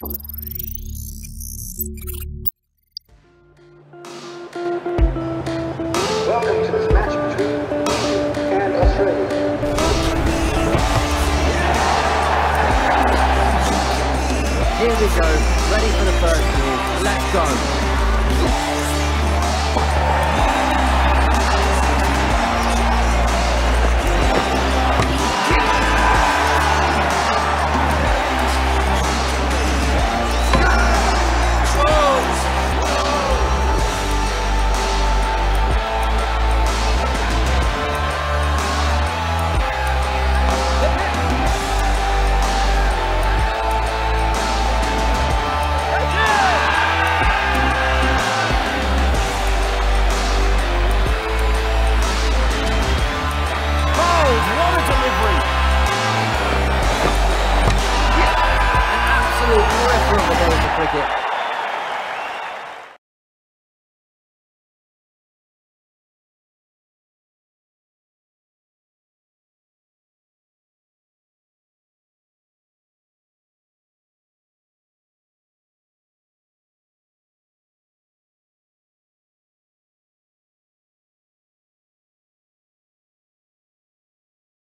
Welcome to this match between and Australia. Here we go, ready for the first move. Let's go. Absolute